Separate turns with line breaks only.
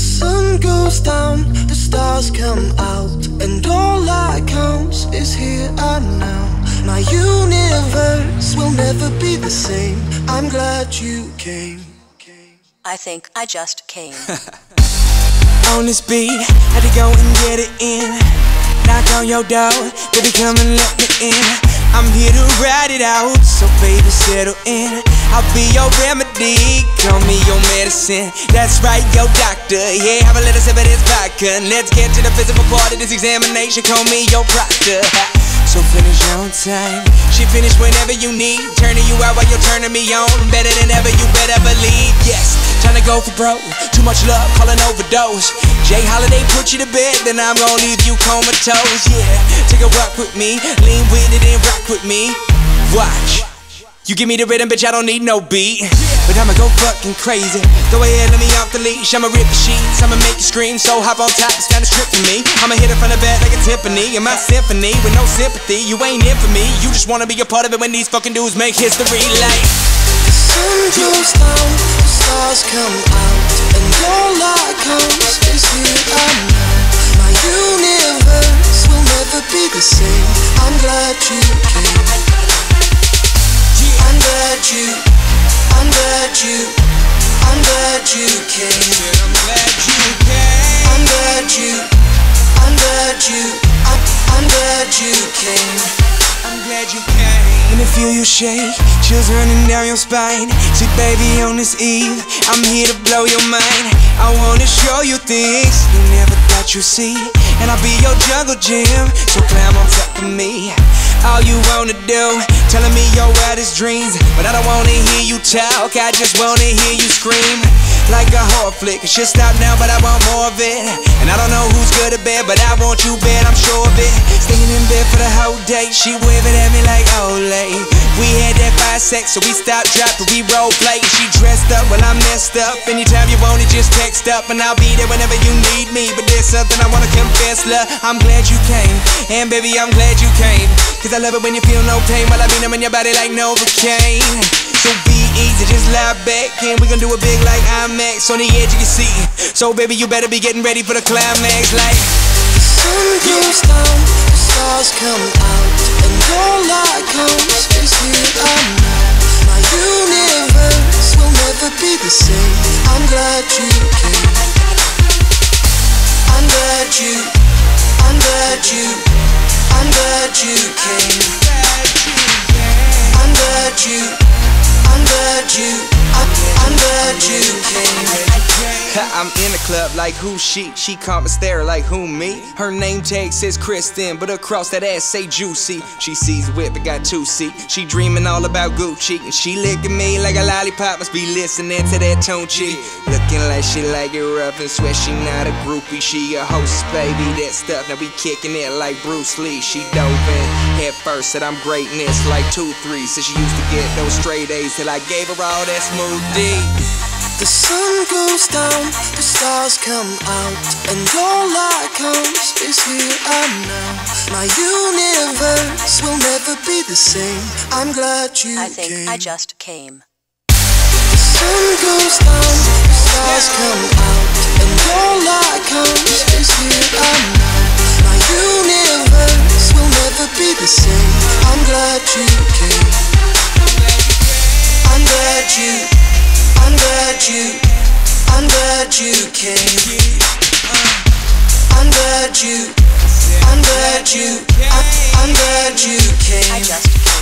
sun goes down, the stars come out, and all that counts is here and now. My universe will never be the same. I'm glad you came.
I think I just came.
on this beat, had to go and get it in. Knock on your door, baby, come and let me in. I'm here to ride it out, so baby, settle in. I'll be your remedy, call me your medicine. That's right, your doctor. Yeah, have a little sip of this vodka. Let's get to the physical part of this examination. Call me your proctor. So finish on time. She finish whenever you need. Turning you out while you're turning me on. Better than ever, you better believe. Yes, trying to go for broke. Too much love, call an overdose. Jay Holiday put you to bed, then I'm gonna leave you comatose. Yeah, take a walk with me, lean with it and rock with me. Watch. You give me the rhythm, bitch, I don't need no beat. But I'ma go fucking crazy. Go ahead, let me off the leash. I'ma rip the sheets, I'ma make you scream. So hop on top, it's kinda strip for me. I'ma hit it from the back like a Tiffany. In my symphony, with no sympathy. You ain't in for me. You just wanna be a part of it when these fucking dudes make history like.
The sun goes down, the stars come out, and all that counts is here and now. My universe will never be the same. I'm glad you came I'm glad you, I'm glad you, came.
When I feel you shake, chills running down your spine. See, baby, on this eve, I'm here to blow your mind. I wanna show you things you never thought you'd see. And I'll be your jungle gym, so climb on top of me. All you wanna do, telling me your wildest dreams. But I don't wanna hear you talk, I just wanna hear you scream. Like a horror flick, it should stop now, but I want more of it. And I don't know who's good or bad, but I want you bad, I'm sure of it. She waving at me like Olay. We had that five sex, so we stopped, dropped, we role play. She dressed up, well I'm messed up. Anytime you want it, just text up, and I'll be there whenever you need me. But there's something I wanna confess, love. I'm glad you came, and baby, I'm glad you came. Cause I love it when you feel no pain while I be in your body like Novocaine. So be easy, just lie back and we gon' do it big like IMAX on the edge of your seat. So baby, you better be getting ready for the climax like.
Sun goes down, the stars come out, and all that counts is here and now. My universe will never be the same. I'm glad you came. I'm glad you, I'm glad you. I'm glad you came. I'm glad you. I'm glad you. I'm glad you came.
I'm in the club like who she? She come and stare like who me? Her name tag says Kristen, but across that ass say Juicy. She sees whip, it got two seat. She dreaming all about Gucci, and she licking me like a lollipop. Must be listening to that Tunechi. Looking like she like it rough and swear she not a groupie. She a host, baby. That stuff now we kicking it like Bruce Lee. She dove in head first, said I'm greatness like two three. Said she used to get those straight A's till I gave her all that smooth D.
The sun goes down, the stars come out, and all that counts is here and now. My universe will never be the same. I'm glad you
I think
came.
I just came.
The sun goes down, the stars come out, and all that counts you, I'm glad you came. I'm glad you, I'm glad you, I'm, I'm glad you
came.